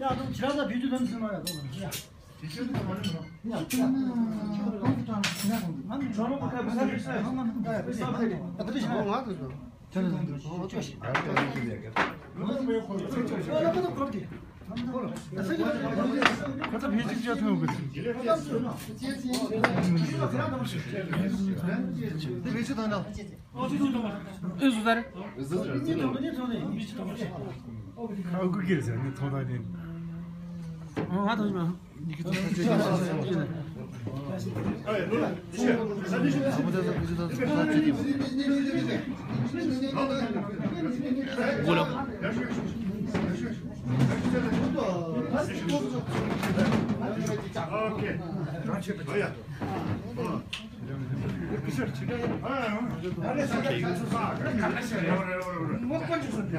야, 너 지나다 비주 던지지 마라, 너. 야. 야, 야. 저는 아까 무슨 일 있어요? 한번 야, 그치? 야, 그치? 저는 어쩌시? 야, 나도 그렇게. 갖다 비즈니스 같은 거 그치? 아, 그 길 Vecid Önal. Özür dilerim. Kavga gireceğiz yani tonal değil. Ama hadi hocam. Golüm. Okay. 못 건졌었네.